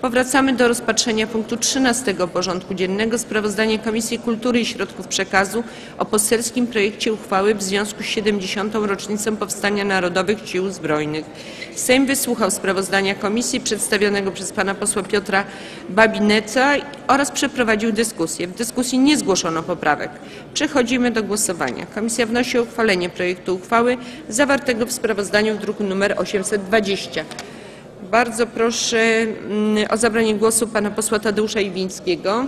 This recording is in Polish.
Powracamy do rozpatrzenia punktu 13 porządku dziennego sprawozdanie Komisji Kultury i Środków Przekazu o poselskim projekcie uchwały w związku z 70. rocznicą Powstania Narodowych Sił Zbrojnych. Sejm wysłuchał sprawozdania komisji przedstawionego przez pana posła Piotra Babineca oraz przeprowadził dyskusję. W dyskusji nie zgłoszono poprawek. Przechodzimy do głosowania. Komisja wnosi o uchwalenie projektu uchwały zawartego w sprawozdaniu w druku nr 820. Bardzo proszę mm, o zabranie głosu pana posła Tadeusza Iwińskiego.